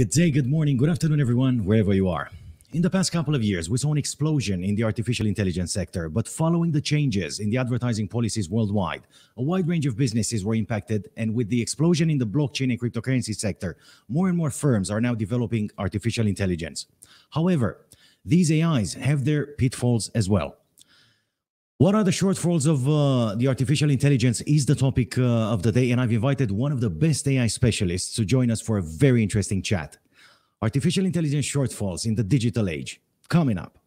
Good day, good morning, good afternoon, everyone, wherever you are. In the past couple of years, we saw an explosion in the artificial intelligence sector, but following the changes in the advertising policies worldwide, a wide range of businesses were impacted. And with the explosion in the blockchain and cryptocurrency sector, more and more firms are now developing artificial intelligence. However, these AIs have their pitfalls as well. What are the shortfalls of uh, the artificial intelligence is the topic uh, of the day, and I've invited one of the best AI specialists to join us for a very interesting chat. Artificial intelligence shortfalls in the digital age. Coming up.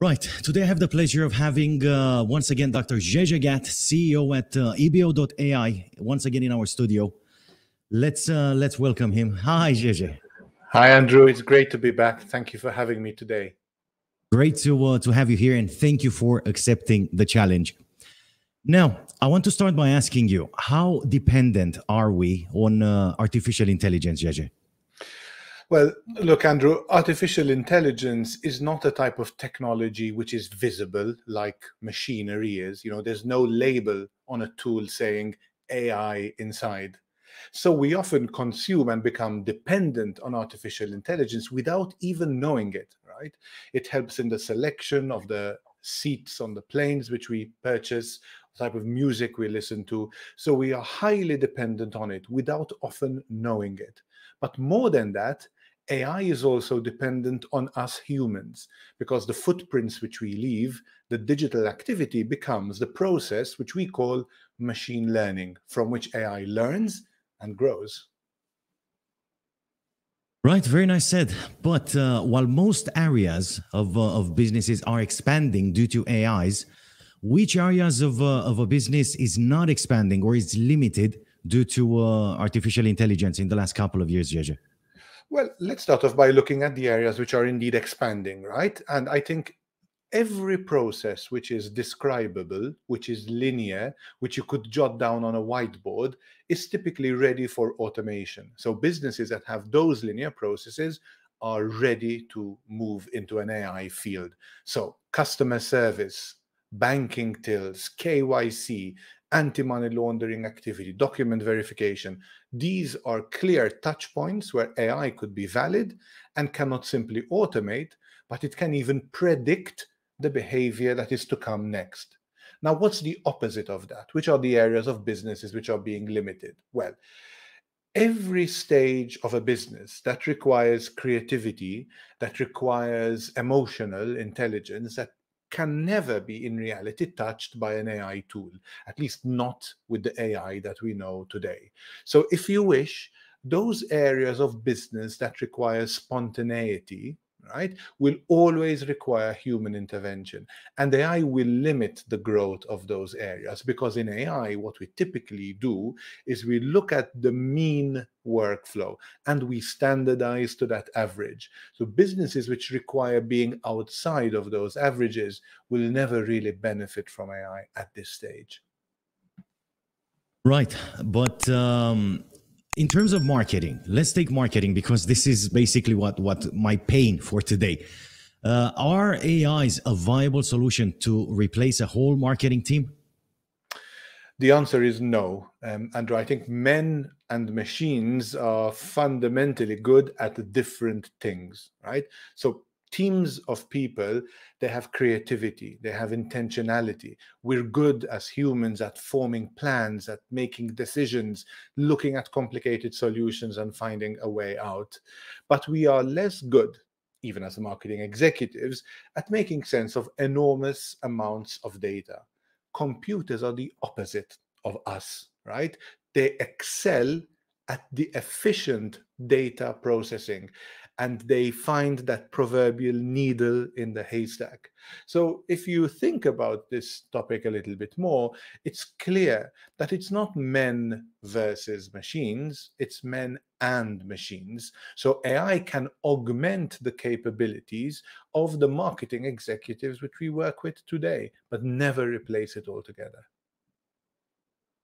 Right. Today I have the pleasure of having uh, once again Dr. Gege Gatt, CEO at uh, EBO.ai, once again in our studio. Let's uh, let's welcome him. Hi, Gege. Hi, Andrew. It's great to be back. Thank you for having me today. Great to uh, to have you here, and thank you for accepting the challenge. Now, I want to start by asking you: How dependent are we on uh, artificial intelligence, Gege? Well, look, Andrew, artificial intelligence is not a type of technology which is visible like machinery is. You know, there's no label on a tool saying AI inside. So we often consume and become dependent on artificial intelligence without even knowing it, right? It helps in the selection of the seats on the planes which we purchase, type of music we listen to. So we are highly dependent on it without often knowing it. But more than that, AI is also dependent on us humans because the footprints which we leave, the digital activity becomes the process which we call machine learning, from which AI learns and grows. Right, very nice said. But uh, while most areas of, uh, of businesses are expanding due to AIs, which areas of, uh, of a business is not expanding or is limited due to uh, artificial intelligence in the last couple of years, Gege? Well, let's start off by looking at the areas which are indeed expanding, right? And I think every process which is describable, which is linear, which you could jot down on a whiteboard, is typically ready for automation. So businesses that have those linear processes are ready to move into an AI field. So customer service, banking tills, KYC, anti-money laundering activity, document verification. These are clear touch points where AI could be valid and cannot simply automate, but it can even predict the behavior that is to come next. Now, what's the opposite of that? Which are the areas of businesses which are being limited? Well, every stage of a business that requires creativity, that requires emotional intelligence, that can never be in reality touched by an AI tool, at least not with the AI that we know today. So, if you wish, those areas of business that require spontaneity, right, will always require human intervention. And AI will limit the growth of those areas because in AI, what we typically do is we look at the mean workflow and we standardize to that average. So businesses which require being outside of those averages will never really benefit from AI at this stage. Right. But um, in terms of marketing, let's take marketing because this is basically what what my pain for today. Uh, are AIs a viable solution to replace a whole marketing team? The answer is no, um, Andrew. I think men and machines are fundamentally good at different things, right? So teams of people they have creativity they have intentionality. We're good as humans at forming plans at making decisions looking at complicated solutions and finding a way out. But we are less good even as marketing executives at making sense of enormous amounts of data. Computers are the opposite of us right? They excel at the efficient data processing and they find that proverbial needle in the haystack. So, if you think about this topic a little bit more, it's clear that it's not men versus machines, it's men and machines. So, AI can augment the capabilities of the marketing executives which we work with today, but never replace it altogether.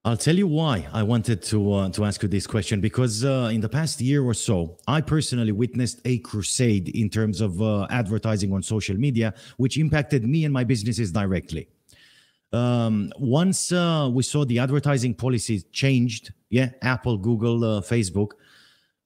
I'll tell you why I wanted to uh, to ask you this question because uh, in the past year or so, I personally witnessed a crusade in terms of uh, advertising on social media, which impacted me and my businesses directly. Um, once uh, we saw the advertising policies changed, yeah, Apple, Google, uh, Facebook,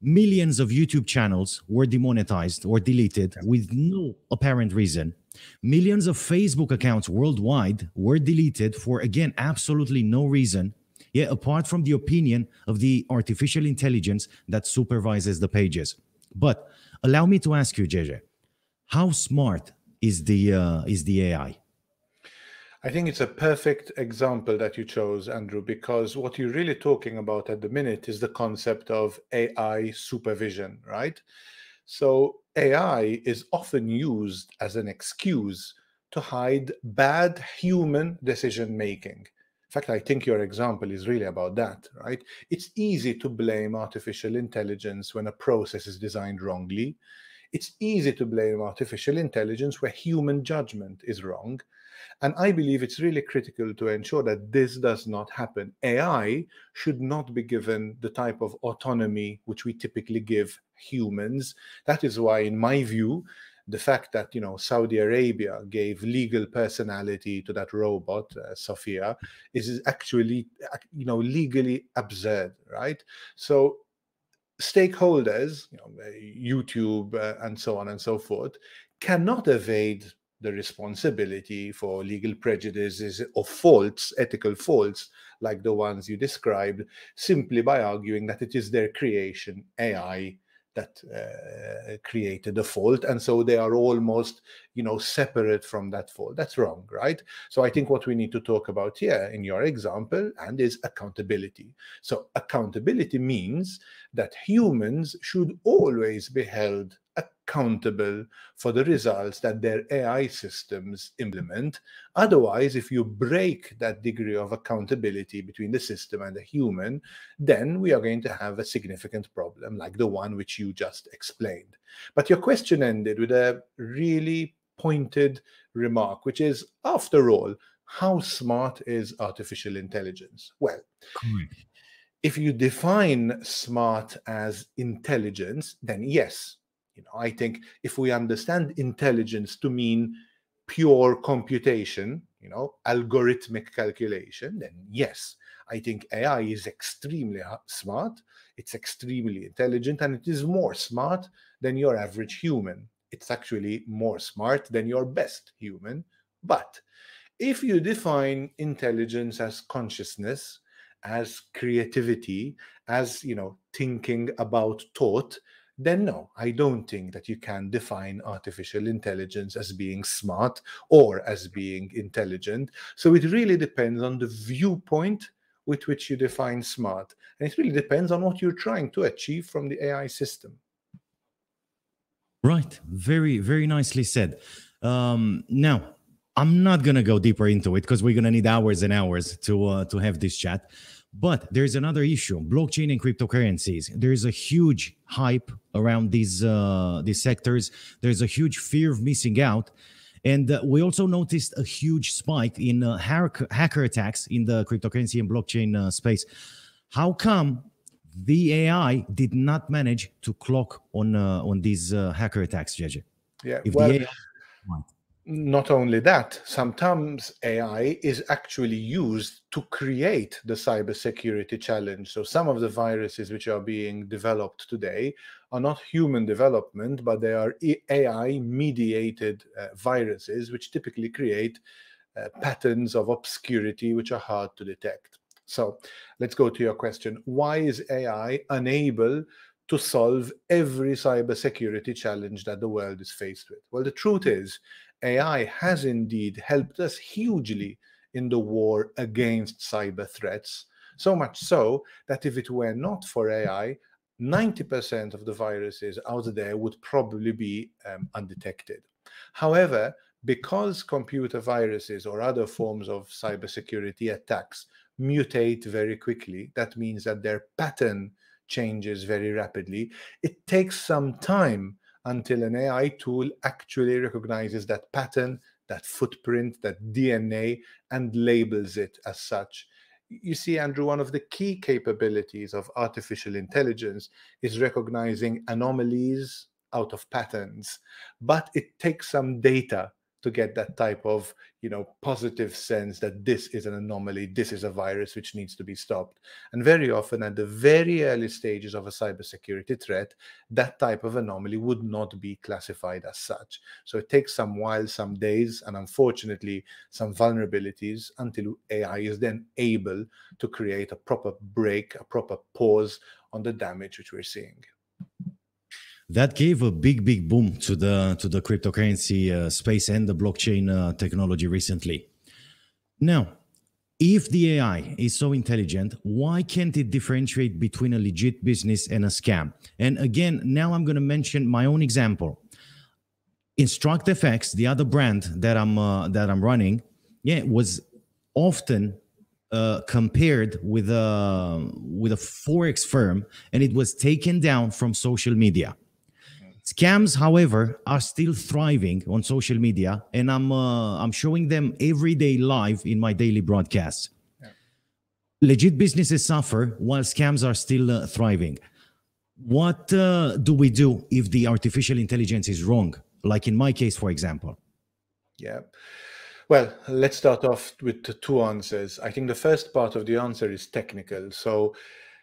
millions of YouTube channels were demonetized or deleted with no apparent reason. Millions of Facebook accounts worldwide were deleted for again absolutely no reason yeah, apart from the opinion of the artificial intelligence that supervises the pages. But allow me to ask you, JJ, how smart is the uh, is the AI? I think it's a perfect example that you chose, Andrew, because what you're really talking about at the minute is the concept of AI supervision, right? So AI is often used as an excuse to hide bad human decision making. In fact, I think your example is really about that, right? It's easy to blame artificial intelligence when a process is designed wrongly. It's easy to blame artificial intelligence where human judgment is wrong. And I believe it's really critical to ensure that this does not happen. AI should not be given the type of autonomy which we typically give humans. That is why, in my view, the fact that you know Saudi Arabia gave legal personality to that robot uh, Sophia is actually you know legally absurd, right? So stakeholders, you know, YouTube uh, and so on and so forth, cannot evade the responsibility for legal prejudices or faults, ethical faults, like the ones you described, simply by arguing that it is their creation, AI, that uh, created the fault and so they are almost you know separate from that fault. That's wrong right? So i think what we need to talk about here in your example and is accountability. So accountability means that humans should always be held accountable for the results that their AI systems implement. Otherwise, if you break that degree of accountability between the system and the human, then we are going to have a significant problem like the one which you just explained. But your question ended with a really pointed remark, which is after all, how smart is artificial intelligence? Well, Correct. if you define smart as intelligence, then yes, you know, I think if we understand intelligence to mean pure computation, you know, algorithmic calculation, then yes, I think AI is extremely smart, it's extremely intelligent, and it is more smart than your average human. It's actually more smart than your best human. But if you define intelligence as consciousness, as creativity, as you know, thinking about thought, then no, I don't think that you can define artificial intelligence as being smart or as being intelligent. So it really depends on the viewpoint with which you define smart. And it really depends on what you're trying to achieve from the AI system. Right. Very, very nicely said. Um, now, I'm not going to go deeper into it because we're going to need hours and hours to uh, to have this chat. But there's another issue: blockchain and cryptocurrencies. There's a huge hype around these uh, these sectors. There's a huge fear of missing out, and uh, we also noticed a huge spike in uh, hacker attacks in the cryptocurrency and blockchain uh, space. How come the AI did not manage to clock on uh, on these uh, hacker attacks, JJ? Yeah, if well, AI, not only that, sometimes AI is actually used to create the cybersecurity challenge. So some of the viruses which are being developed today are not human development, but they are AI mediated uh, viruses, which typically create uh, patterns of obscurity which are hard to detect. So let's go to your question. Why is AI unable to solve every cybersecurity challenge that the world is faced with? Well, the truth is AI has indeed helped us hugely in the war against cyber threats. So much so that if it were not for AI, 90% of the viruses out there would probably be um, undetected. However, because computer viruses or other forms of cybersecurity attacks mutate very quickly, that means that their pattern changes very rapidly. It takes some time until an AI tool actually recognizes that pattern, that footprint, that DNA, and labels it as such. you see, Andrew, one of the key capabilities of artificial intelligence is recognizing anomalies out of patterns, but it takes some data to get that type of you know positive sense that this is an anomaly this is a virus which needs to be stopped. And very often at the very early stages of a cybersecurity threat that type of anomaly would not be classified as such. So it takes some while some days and unfortunately some vulnerabilities until ai is then able to create a proper brake a proper pause on the damage which we're seeing that gave a big big boom to the to the cryptocurrency uh, space and the blockchain uh, technology recently. Now if the ai is so intelligent why can't it differentiate between a legit business and a scam? And again now i'm going to mention my own example. Instructfx the other brand that i'm uh, that i'm running yeah was often uh, compared with a with a forex firm and it was taken down from social media Scams, however, are still thriving on social media, and I'm uh, I'm showing them every day live in my daily broadcasts. Yeah. Legit businesses suffer while scams are still uh, thriving. What uh, do we do if the artificial intelligence is wrong? Like in my case, for example. Yeah. Well, let's start off with two answers. I think the first part of the answer is technical. So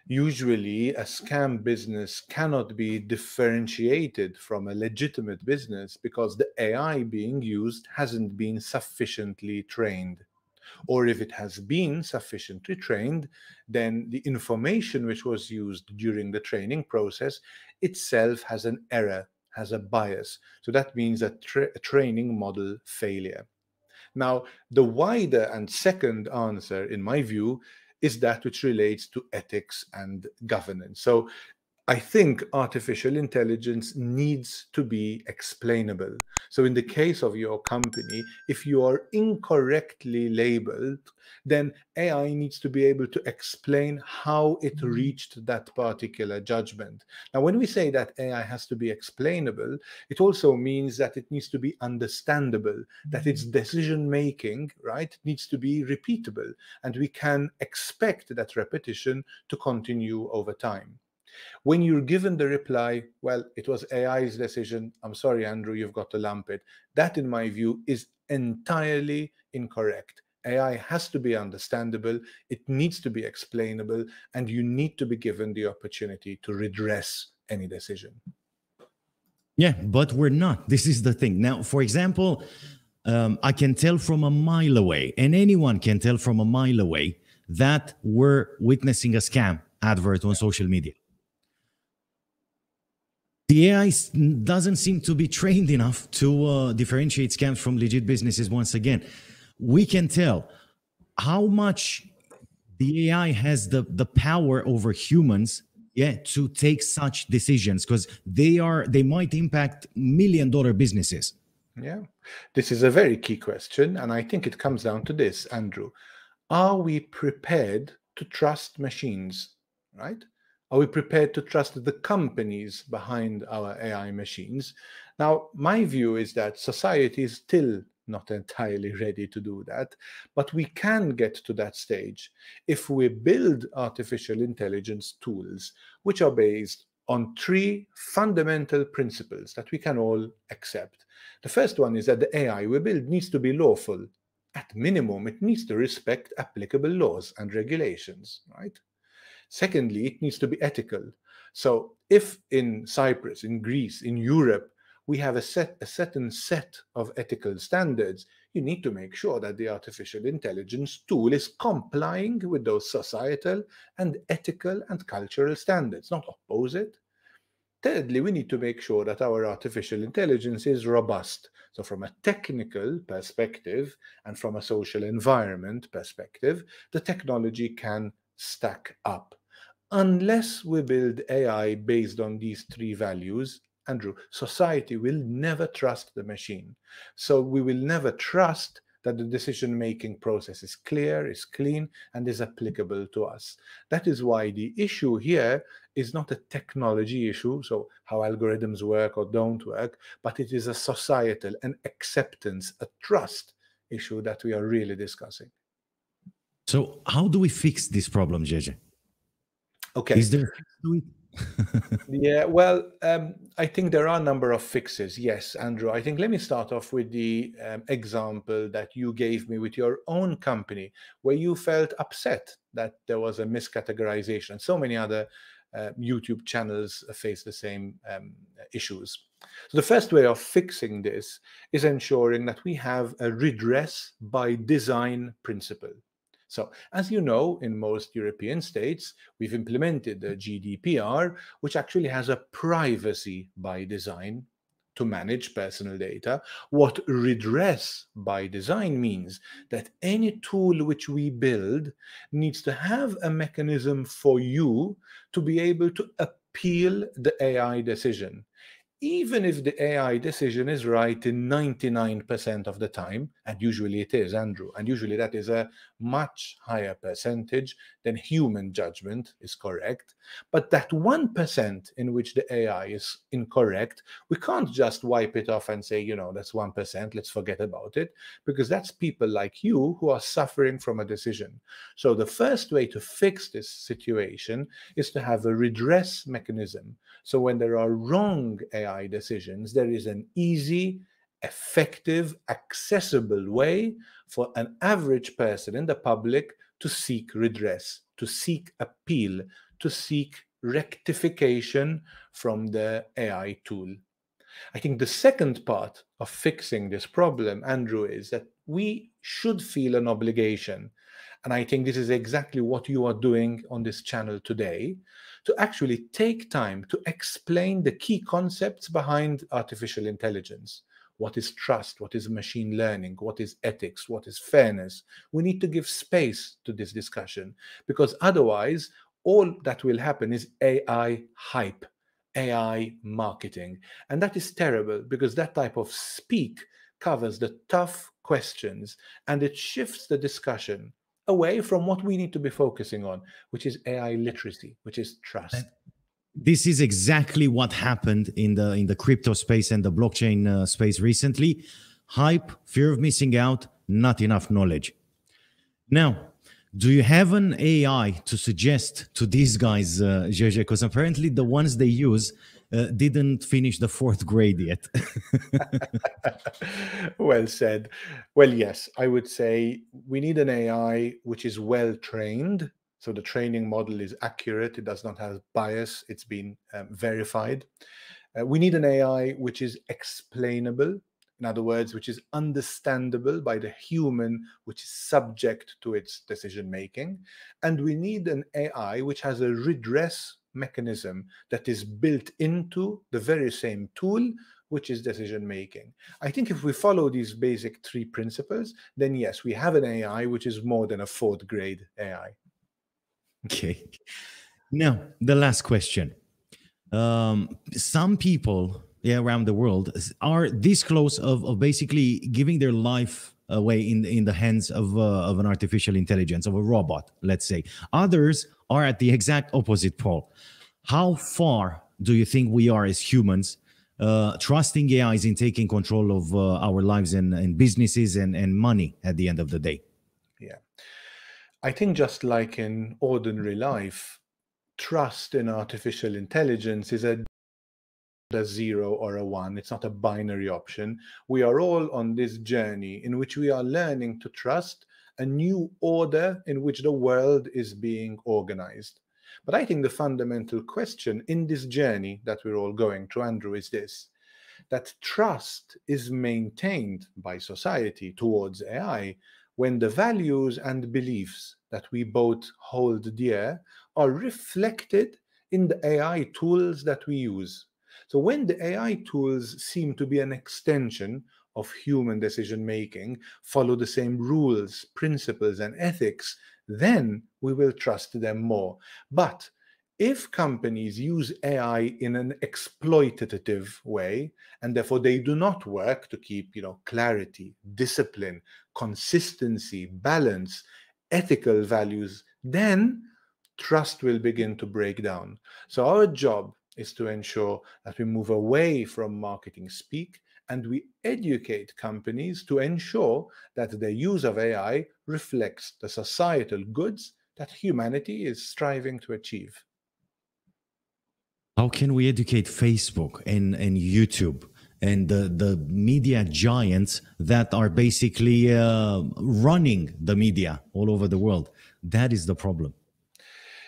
usually a scam business cannot be differentiated from a legitimate business because the AI being used hasn't been sufficiently trained. Or if it has been sufficiently trained, then the information which was used during the training process itself has an error, has a bias. So that means a, tra a training model failure. Now, the wider and second answer, in my view, is that which relates to ethics and governance. So I think artificial intelligence needs to be explainable. So, in the case of your company, if you are incorrectly labeled, then AI needs to be able to explain how it mm-hmm. reached that particular judgment. Now, when we say that AI has to be explainable, it also means that it needs to be understandable, that its mm-hmm. decision making, right, needs to be repeatable. And we can expect that repetition to continue over time. When you're given the reply, well, it was AI's decision, I'm sorry, Andrew, you've got to lump it. That, in my view, is entirely incorrect. AI has to be understandable, it needs to be explainable, and you need to be given the opportunity to redress any decision. Yeah, but we're not. This is the thing. Now, for example, um, I can tell from a mile away, and anyone can tell from a mile away that we're witnessing a scam advert on social media the AI doesn't seem to be trained enough to uh, differentiate scams from legit businesses once again. We can tell how much the AI has the, the power over humans yeah to take such decisions because they are they might impact million dollar businesses. Yeah. This is a very key question and i think it comes down to this andrew. Are we prepared to trust machines right are we prepared to trust the companies behind our AI machines? Now, my view is that society is still not entirely ready to do that, but we can get to that stage if we build artificial intelligence tools which are based on three fundamental principles that we can all accept. The first one is that the AI we build needs to be lawful. At minimum, it needs to respect applicable laws and regulations, right? Secondly, it needs to be ethical. So if in Cyprus, in Greece, in Europe, we have a set a certain set of ethical standards, you need to make sure that the artificial intelligence tool is complying with those societal and ethical and cultural standards, not oppose it. Thirdly, we need to make sure that our artificial intelligence is robust. So, from a technical perspective and from a social environment perspective, the technology can stack up. Unless we build AI based on these three values, Andrew, society will never trust the machine. So we will never trust that the decision making process is clear, is clean, and is applicable to us. That is why the issue here is not a technology issue, so how algorithms work or don't work, but it is a societal, an acceptance, a trust issue that we are really discussing. So, how do we fix this problem, JJ? Okay. Is there yeah, well, um, I think there are a number of fixes. Yes, Andrew. I think let me start off with the um, example that you gave me with your own company, where you felt upset that there was a miscategorization. So many other uh, YouTube channels face the same um, issues. So the first way of fixing this is ensuring that we have a redress by design principle. So, as you know, in most European states, we've implemented the GDPR, which actually has a privacy by design to manage personal data. What redress by design means that any tool which we build needs to have a mechanism for you to be able to appeal the AI decision even if the AI decision is right in 99% of the time, and usually it is, Andrew, and usually that is a much higher percentage than human judgment is correct. But that 1% in which the AI is incorrect, we can't just wipe it off and say, you know, that's 1%, let's forget about it, because that's people like you who are suffering from a decision. So the first way to fix this situation is to have a redress mechanism. So when there are wrong AI AI decisions, there is an easy, effective, accessible way for an average person in the public to seek redress, to seek appeal, to seek rectification from the AI tool. I think the second part of fixing this problem, Andrew, is that we should feel an obligation. And I think this is exactly what you are doing on this channel today to actually take time to explain the key concepts behind artificial intelligence. What is trust? What is machine learning? What is ethics? What is fairness? We need to give space to this discussion because otherwise, all that will happen is AI hype, AI marketing. And that is terrible because that type of speak covers the tough questions and it shifts the discussion away from what we need to be focusing on, which is AI literacy, which is trust. This is exactly what happened in the in the crypto space and the blockchain uh, space recently. Hype, fear of missing out, not enough knowledge. Now, do you have an AI to suggest to these guys, uh, Because apparently the ones they use uh, didn't finish the fourth grade yet. well said. Well, yes, I would say we need an AI which is well trained. So the training model is accurate, it does not have bias, it's been um, verified. Uh, we need an AI which is explainable, in other words, which is understandable by the human which is subject to its decision making. And we need an AI which has a redress mechanism that is built into the very same tool which is decision making. I think if we follow these basic three principles, then yes, we have an AI which is more than a fourth grade AI. Okay. Now, the last question. Um, some people yeah, around the world are this close of, of basically giving their life away in, in the hands of, uh, of an artificial intelligence, of a robot, let's say. Others are at the exact opposite pole. How far do you think we are as humans uh, trusting AIs in taking control of uh, our lives and, and businesses and, and money at the end of the day? Yeah. I think just like in ordinary life, trust in artificial intelligence is a a zero or a one. It's not a binary option. We are all on this journey in which we are learning to trust a new order in which the world is being organized. But I think the fundamental question in this journey that we're all going through, Andrew, is this that trust is maintained by society towards AI when the values and beliefs that we both hold dear are reflected in the AI tools that we use. So when the AI tools seem to be an extension of human decision making, follow the same rules, principles, and ethics, then we will trust them more. But if companies use AI in an exploitative way, and therefore they do not work to keep, you know, clarity, discipline, consistency, balance, ethical values, then trust will begin to break down. So our job is to ensure that we move away from marketing speak and we educate companies to ensure that their use of AI reflects the societal goods that humanity is striving to achieve. How can we educate Facebook and, and YouTube and the, the media giants that are basically uh, running the media all over the world? That is the problem.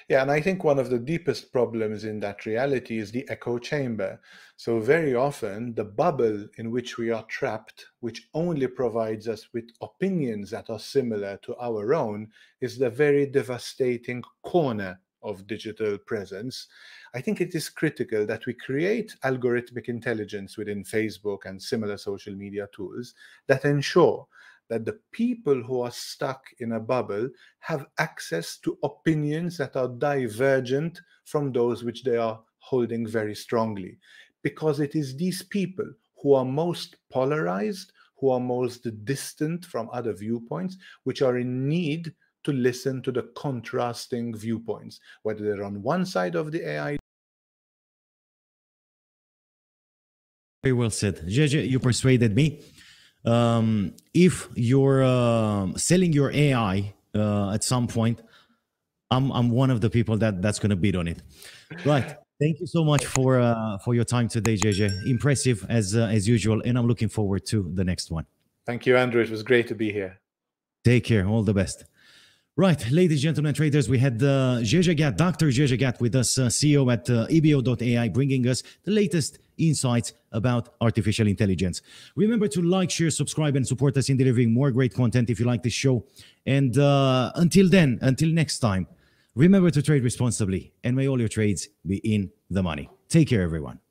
Yeah, and I think one of the deepest problems in that reality is the echo chamber. So, very often, the bubble in which we are trapped, which only provides us with opinions that are similar to our own, is the very devastating corner of digital presence. I think it is critical that we create algorithmic intelligence within Facebook and similar social media tools that ensure that the people who are stuck in a bubble have access to opinions that are divergent from those which they are holding very strongly. Because it is these people who are most polarized, who are most distant from other viewpoints, which are in need to listen to the contrasting viewpoints, whether they're on one side of the AI. Very well said. Gege, you persuaded me um, if you're uh, selling your AI uh, at some point, I'm I'm one of the people that that's going to bid on it. Right. Thank you so much for uh, for your time today, JJ. Impressive as uh, as usual, and I'm looking forward to the next one. Thank you, Andrew. It was great to be here. Take care. All the best. Right, ladies, and gentlemen, traders, we had uh, Gege Gatt, Dr. Gege Gatt with us, uh, CEO at uh, EBO.ai, bringing us the latest insights about artificial intelligence. Remember to like, share, subscribe, and support us in delivering more great content if you like this show. And uh, until then, until next time, remember to trade responsibly and may all your trades be in the money. Take care, everyone.